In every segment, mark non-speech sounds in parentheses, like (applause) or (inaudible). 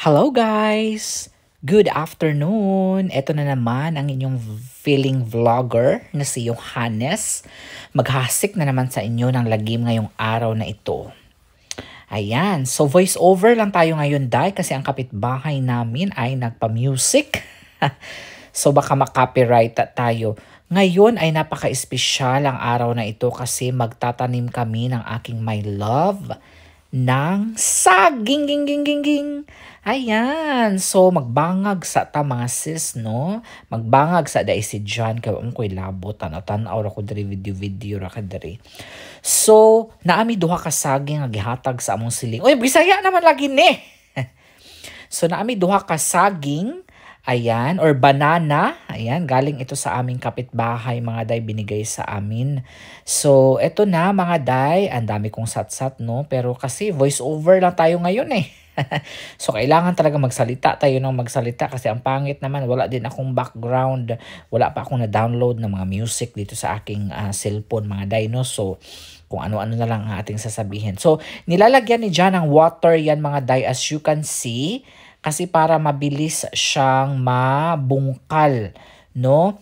Hello guys! Good afternoon! Ito na naman ang inyong feeling vlogger na si Johannes. Maghasik na naman sa inyo ng lagim ngayong araw na ito. Ayan, so voice over lang tayo ngayon dahil kasi ang kapitbahay namin ay nagpa-music. (laughs) so baka makopyright tayo. Ngayon ay napaka-espesyal ang araw na ito kasi magtatanim kami ng aking my love ng saging ging ging ging ging. Ayan. So, magbangag sa ta mga sis, no? Magbangag sa dai si John kay um ko'y labot na tan-aw ko diri video video ra ka diri. So, naami duha ka saging nga gihatag sa among siling. Oy, Bisaya naman lagi ni. (laughs) so, naami duha ka saging Ayan, or banana. Ayan, galing ito sa aming kapitbahay, mga day, binigay sa amin. So, ito na, mga day. Ang dami kong satsat, no? Pero kasi voice over lang tayo ngayon eh. (laughs) so, kailangan talaga magsalita tayo ng magsalita kasi ang pangit naman, wala din akong background. Wala pa akong na-download ng mga music dito sa aking uh, cellphone, mga day, no? So, kung ano-ano na lang ang ating sasabihin. So, nilalagyan ni Jan ng water yan, mga day, as you can see kasi para mabilis siyang mabungkal, no?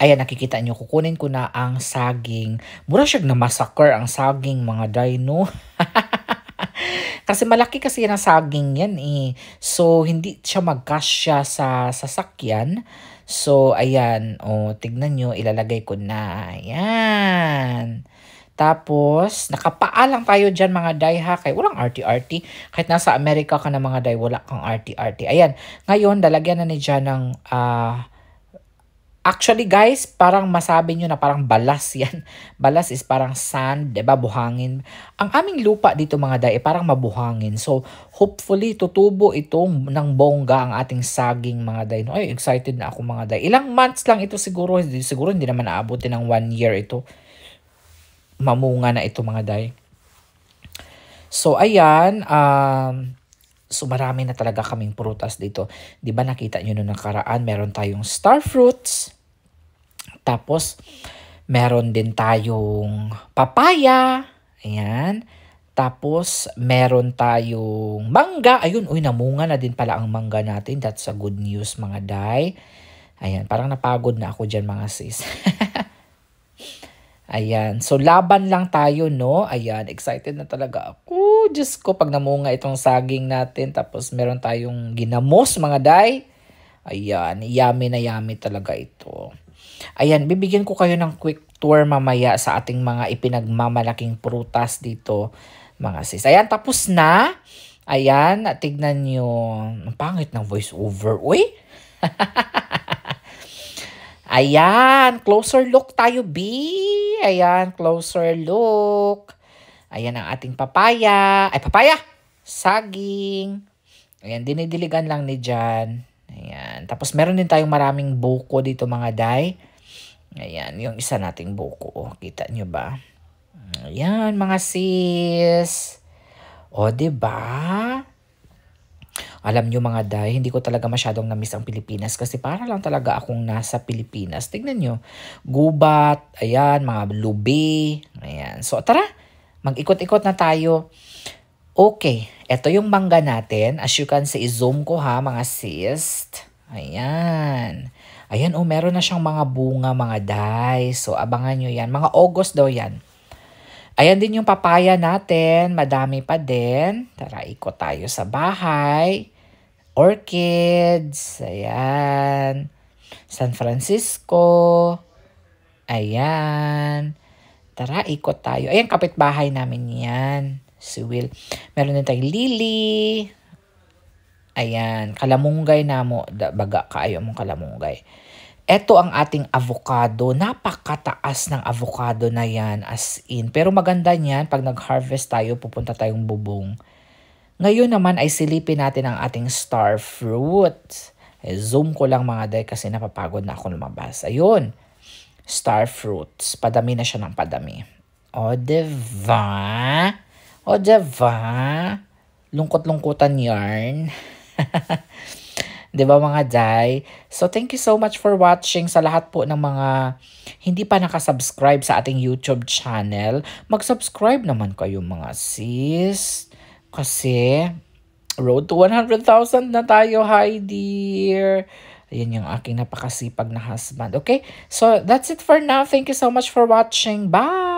Ayan, nakikita nyo, kukunin ko na ang saging. Mura siyang na massacre ang saging, mga dino. (laughs) kasi malaki kasi na saging yan eh. So, hindi siya magkasya sa sasakyan. So, ayan. O, oh, tignan nyo, ilalagay ko na. Ayan. Tapos, nakapaalang tayo dyan mga day ha. Kaya walang arty-arty. Kahit nasa Amerika ka na mga day, wala kang arty-arty. Ayan. Ngayon, dalagyan na ni dyan ng... Uh, actually guys, parang masabi nyo na parang balas (laughs) yan. Balas is parang sand, ba diba? Buhangin. Ang aming lupa dito mga day, parang mabuhangin. So, hopefully, tutubo ito ng bongga ang ating saging mga day. Ay, excited na ako mga day. Ilang months lang ito siguro. Siguro hindi naman naabutin ng one year ito mamunga na ito mga day. So ayan, um, so marami na talaga kaming prutas dito. 'Di ba nakita niyo nung nakaraan, meron tayong star fruits. Tapos meron din tayong papaya. Ayan. Tapos, meron tayong mangga. Ayun, uy, namunga na din pala ang mangga natin. That's a good news, mga day. Ayan, parang napagod na ako dyan, mga sis. (laughs) Ayan. So, laban lang tayo, no? Ayan. Excited na talaga ako. Diyos ko, pag namunga itong saging natin, tapos meron tayong ginamos, mga day. Ayan. Yummy na yummy talaga ito. Ayan. Bibigyan ko kayo ng quick tour mamaya sa ating mga ipinagmamalaking prutas dito, mga sis. Ayan. Tapos na. Ayan. Tignan nyo. Ang pangit ng voice over. Uy! (laughs) Ayan, closer look tayo, B. Ayan, closer look. Ayan ang ating papaya. Ay, papaya! Saging. Ayan, dinidiligan lang ni Jan. Ayan. Tapos meron din tayong maraming buko dito mga day. Ayan, yung isa nating buko. Oh, kita nyo ba? Ayan, mga sis. O, ba? Diba? Alam nyo mga day, hindi ko talaga masyadong namiss ang Pilipinas kasi para lang talaga akong nasa Pilipinas. Tignan nyo, gubat, ayan, mga lubi, ayan. So tara, mag-ikot-ikot na tayo. Okay, ito yung mangga natin. As you can see, zoom ko ha mga sis. Ayan. Ayan, oh, meron na siyang mga bunga, mga day. So, abangan nyo yan. Mga August daw yan. Ayan din yung papaya natin. Madami pa din. Tara, ikot tayo sa bahay. Orchids. Ayan. San Francisco. Ayan. Tara, ikot tayo. Ayan, kapitbahay namin yan. Si Will. Meron din tayong lily. Ayan. Kalamunggay na mo. Baga, kaayo mong kalamunggay. Ito ang ating avocado. Napakataas ng avocado na yan as in. Pero maganda niyan pag nag-harvest tayo, pupunta tayong bubong. Ngayon naman ay silipin natin ang ating star fruit. Eh, zoom ko lang mga day kasi napapagod na ako lumabas. Ayun. Star fruits. Padami na siya ng padami. O, diba? O, diba? Lungkot-lungkutan yarn. (laughs) ba mga Jai? So thank you so much for watching sa lahat po ng mga hindi pa nakasubscribe sa ating YouTube channel. Mag-subscribe naman kayo mga sis. Kasi Road to 100,000 na tayo, hi dear. Ayan yung aking napakasipag na husband. Okay? So, that's it for now. Thank you so much for watching. Bye!